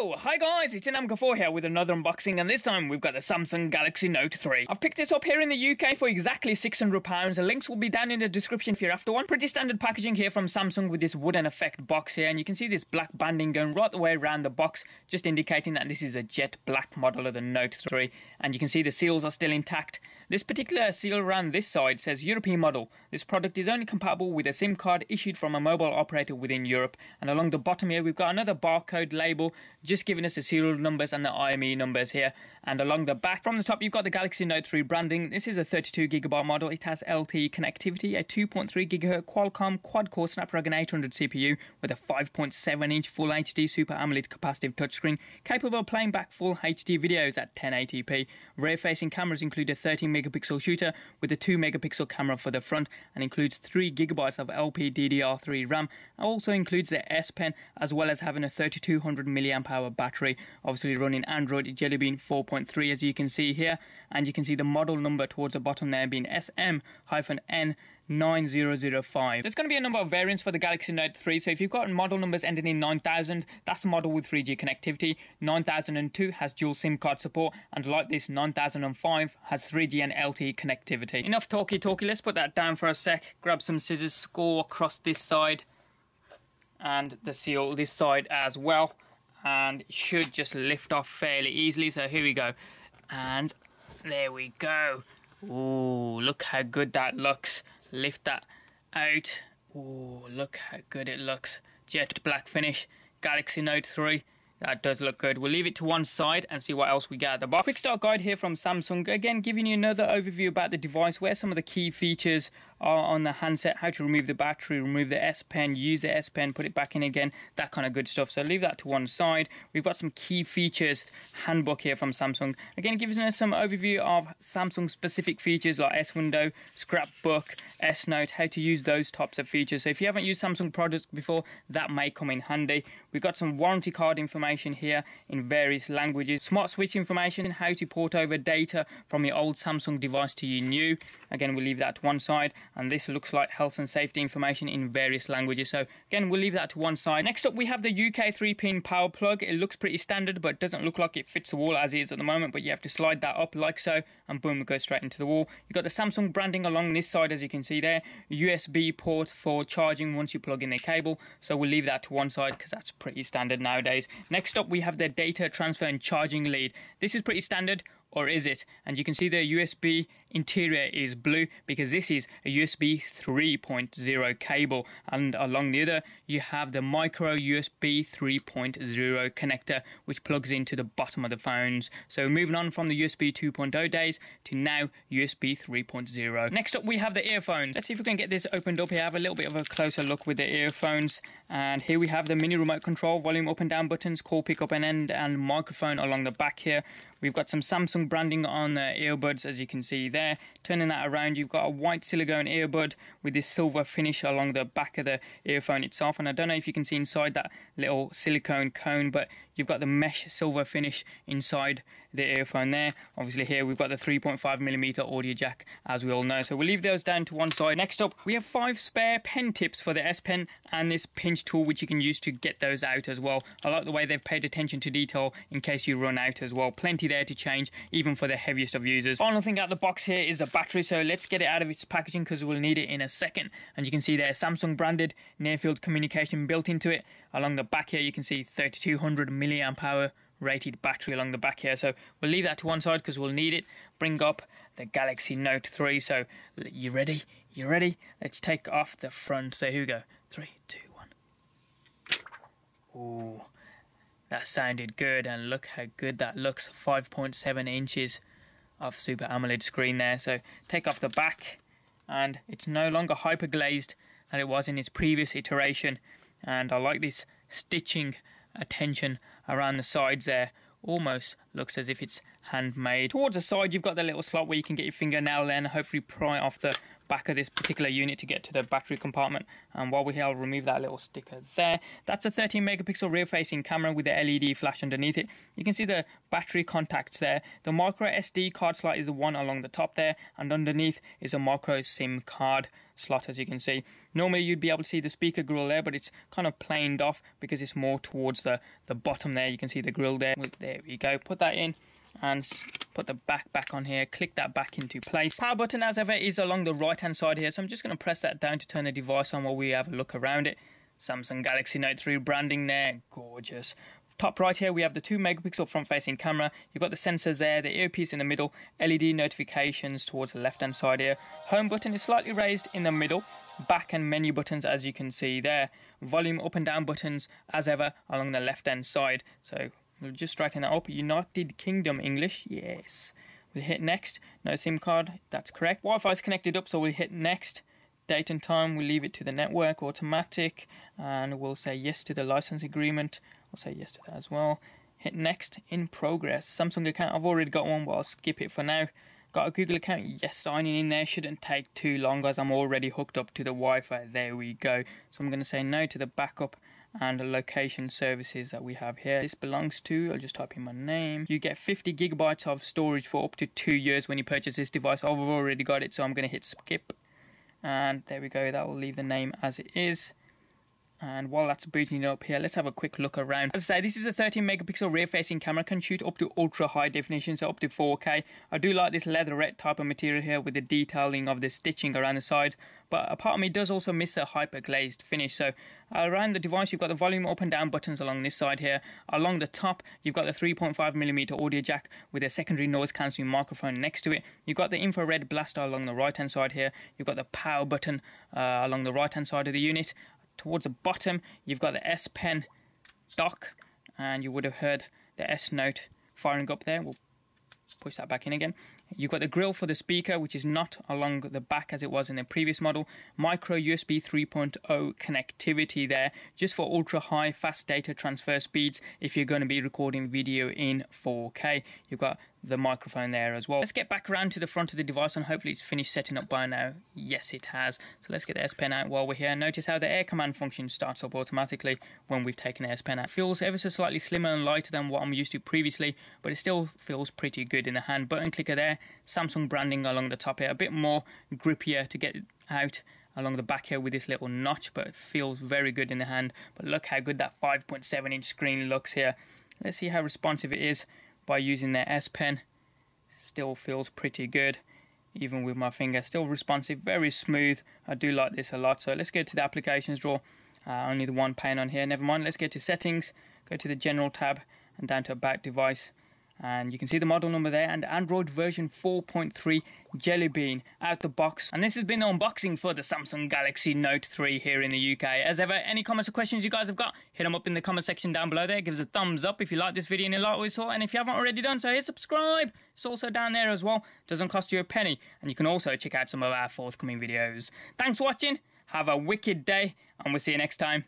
Hi guys, it's Inam Ghafoor here with another unboxing and this time we've got the Samsung Galaxy Note 3. I've picked this up here in the UK for exactly £600. The links will be down in the description if you're after one. Pretty standard packaging here from Samsung with this wooden effect box here and you can see this black banding going right the way around the box just indicating that this is a jet black model of the Note 3 and you can see the seals are still intact. This particular seal around this side says European model. This product is only compatible with a SIM card issued from a mobile operator within Europe and along the bottom here we've got another barcode label just giving us the serial numbers and the IMEI numbers here. And along the back, from the top, you've got the Galaxy Note 3 branding. This is a 32GB model. It has LTE connectivity, a 2.3GHz Qualcomm quad-core Snapdragon 800 CPU with a 5.7-inch Full HD Super AMOLED capacitive touchscreen, capable of playing back Full HD videos at 1080p. Rear-facing cameras include a 13-megapixel shooter with a 2-megapixel camera for the front and includes 3GB of LPDDR3 RAM. It also includes the S Pen as well as having a 3200 milliamp battery, obviously running Android Jelly Bean 4.3 as you can see here, and you can see the model number towards the bottom there being SM-N 9005. There's going to be a number of variants for the Galaxy Note 3. So if you've got model numbers ending in 9000, that's a model with 3G connectivity. 9002 has dual SIM card support, and like this, 9005 has 3G and LTE connectivity. Enough talky talky. Let's put that down for a sec. Grab some scissors, score across this side, and the seal this side as well and should just lift off fairly easily. So here we go. And there we go. Ooh, look how good that looks. Lift that out. Ooh, look how good it looks. Jet black finish. Galaxy Note 3. That does look good. We'll leave it to one side and see what else we get at the box. Quick start guide here from Samsung. Again, giving you another overview about the device, where some of the key features on the handset, how to remove the battery, remove the S Pen, use the S Pen, put it back in again, that kind of good stuff. So leave that to one side. We've got some key features handbook here from Samsung. Again, it gives us some overview of Samsung specific features like S Window, Scrapbook, S Note, how to use those types of features. So if you haven't used Samsung products before, that may come in handy. We've got some warranty card information here in various languages, smart switch information, how to port over data from your old Samsung device to your new. Again, we'll leave that to one side and this looks like health and safety information in various languages. So again, we'll leave that to one side. Next up, we have the UK 3-pin power plug. It looks pretty standard, but doesn't look like it fits the wall as is at the moment, but you have to slide that up like so, and boom, it goes straight into the wall. You've got the Samsung branding along this side, as you can see there. USB port for charging once you plug in the cable. So we'll leave that to one side because that's pretty standard nowadays. Next up, we have the data transfer and charging lead. This is pretty standard or is it? And you can see the USB interior is blue because this is a USB 3.0 cable and along the other you have the micro USB 3.0 connector which plugs into the bottom of the phones. So moving on from the USB 2.0 days to now USB 3.0. Next up we have the earphones. Let's see if we can get this opened up here. Have a little bit of a closer look with the earphones and here we have the mini remote control volume up and down buttons, call pick up and end and microphone along the back here. We've got some Samsung branding on the earbuds as you can see there. Turning that around, you've got a white silicone earbud with this silver finish along the back of the earphone itself. And I don't know if you can see inside that little silicone cone, but you've got the mesh silver finish inside the earphone there. Obviously here we've got the 3.5 millimeter audio jack as we all know. So we'll leave those down to one side. Next up, we have five spare pen tips for the S Pen and this pinch tool which you can use to get those out as well. I like the way they've paid attention to detail in case you run out as well. Plenty there to change, even for the heaviest of users. Final thing out the box here is the battery, so let's get it out of its packaging because we'll need it in a second. And you can see there, Samsung branded near field communication built into it. Along the back here, you can see 3200 milliamp hour rated battery along the back here. So we'll leave that to one side because we'll need it. Bring up the Galaxy Note 3. So you ready? You ready? Let's take off the front. So here we go. Three, two, one. Ooh. That sounded good, and look how good that looks 5.7 inches of Super AMOLED screen there. So take off the back, and it's no longer hyper glazed than it was in its previous iteration. And I like this stitching attention around the sides there. Almost looks as if it's handmade. Towards the side, you've got the little slot where you can get your fingernail in and hopefully pry off the back of this particular unit to get to the battery compartment. And while we're here, I'll remove that little sticker there. That's a 13 megapixel rear facing camera with the LED flash underneath it. You can see the battery contacts there. The micro SD card slot is the one along the top there, and underneath is a micro SIM card slot as you can see. Normally you'd be able to see the speaker grill there but it's kind of planed off because it's more towards the, the bottom there. You can see the grill there. There we go. Put that in and put the back back on here. Click that back into place. Power button as ever is along the right hand side here. So i'm just going to press that down to turn the device on while we have a look around it. Samsung galaxy note 3 branding there. Gorgeous. Top right here we have the 2 megapixel front facing camera. You've got the sensors there the earpiece in the middle led notifications towards the left hand side here. Home button is slightly raised in the middle. Back and menu buttons as you can see there. Volume up and down buttons as ever along the left hand side. So We'll just straighten that up. United Kingdom English, yes. We'll hit next. No SIM card, that's correct. Wi-Fi is connected up, so we'll hit next. Date and time, we'll leave it to the network, automatic, and we'll say yes to the license agreement. We'll say yes to that as well. Hit next, in progress. Samsung account, I've already got one, but I'll skip it for now. Got a Google account? Yes, signing in there shouldn't take too long as I'm already hooked up to the Wi Fi. There we go. So I'm going to say no to the backup and location services that we have here. This belongs to, I'll just type in my name. You get 50 gigabytes of storage for up to two years when you purchase this device. I've already got it, so I'm going to hit skip. And there we go, that will leave the name as it is. And while that's booting up here, let's have a quick look around. As I say, this is a 13 megapixel rear facing camera, can shoot up to ultra high definition, so up to 4K. I do like this leatherette type of material here with the detailing of the stitching around the side, but a part of me does also miss the hyper glazed finish. So around the device, you've got the volume up and down buttons along this side here. Along the top, you've got the 3.5mm audio jack with a secondary noise cancelling microphone next to it. You've got the infrared blaster along the right hand side here. You've got the power button uh, along the right hand side of the unit towards the bottom you've got the S Pen dock and you would have heard the S Note firing up there. We'll push that back in again. You've got the grill for the speaker, which is not along the back as it was in the previous model. Micro USB 3.0 connectivity there, just for ultra high fast data transfer speeds if you're going to be recording video in 4K. You've got the microphone there as well. Let's get back around to the front of the device and hopefully it's finished setting up by now. Yes, it has. So let's get the S Pen out while we're here. Notice how the air command function starts up automatically when we've taken the S Pen out. Feels ever so slightly slimmer and lighter than what I'm used to previously, but it still feels pretty good in the hand. Button clicker there, Samsung branding along the top here, a bit more grippier to get out along the back here with this little notch, but it feels very good in the hand. But look how good that 5.7 inch screen looks here. Let's see how responsive it is by using their S Pen. Still feels pretty good, even with my finger. Still responsive, very smooth. I do like this a lot. So let's go to the applications drawer. Uh, only the one pane on here. Never mind. Let's go to settings. Go to the general tab and down to about device and you can see the model number there and Android version 4.3 Jelly Bean out the box. And this has been the unboxing for the Samsung Galaxy Note 3 here in the UK as ever any comments or questions you guys have got hit them up in the comment section down below there. Give us a thumbs up if you like this video and you like what we saw. And if you haven't already done so hit subscribe. It's also down there as well. Doesn't cost you a penny. And you can also check out some of our forthcoming videos. Thanks for watching. Have a wicked day and we'll see you next time